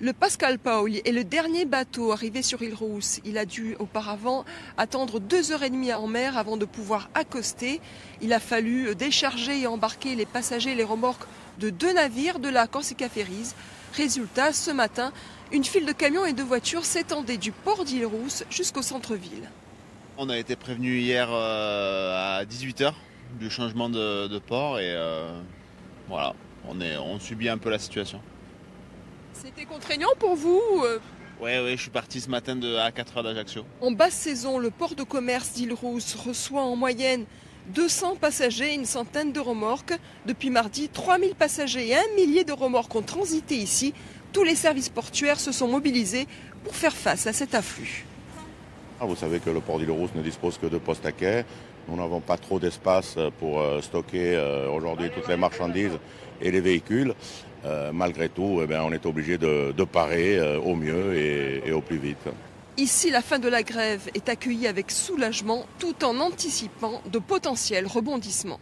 Le Pascal Pauli est le dernier bateau arrivé sur île Rousse. Il a dû auparavant attendre deux heures et demie en mer avant de pouvoir accoster. Il a fallu décharger et embarquer les passagers et les remorques de deux navires de la Corsica Ferries. Résultat, ce matin, une file de camions et de voitures s'étendait du port d'île Rousse jusqu'au centre-ville. On a été prévenu hier euh, à 18h du changement de, port et euh, voilà, on subit un peu la situation. C'était contraignant pour vous Oui, euh? oui, je suis parti ce matin de, à 4h d'Ajaccio. En basse saison, le port de commerce d'Île-Rousse reçoit en moyenne 200 passagers et une centaine de remorques. Depuis mardi, 3000 passagers et un millier de remorques ont transité ici. Tous les services portuaires se sont mobilisés pour faire face à cet afflux. Ah, vous savez que le port d'Île-Rousse ne dispose que de postes à quai. Nous n'avons pas trop d'espace pour euh, stocker euh, aujourd'hui toutes les marchandises et les véhicules. Euh, malgré tout, eh on est obligé de, parer au mieux et au plus vite. Ici, la fin de la grève est accueillie avec soulagement tout en anticipant de potentiels rebondissements.